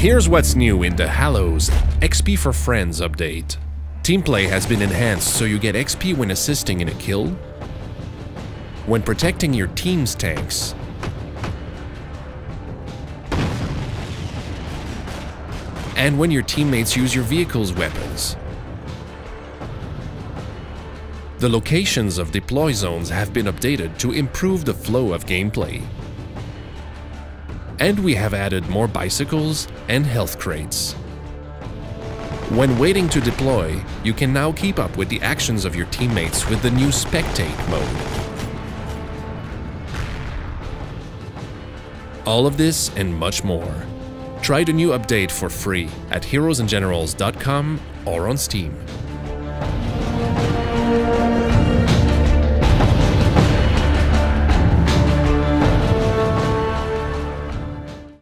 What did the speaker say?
Here's what's new in the Hallowes XP for Friends update. Team play has been enhanced so you get XP when assisting in a kill, when protecting your team's tanks, and when your teammates use your vehicle's weapons. The locations of deploy zones have been updated to improve the flow of gameplay. And we have added more bicycles and health crates. When waiting to deploy, you can now keep up with the actions of your teammates with the new Spectate mode. All of this and much more. Try the new update for free at heroesandgenerals.com or on Steam.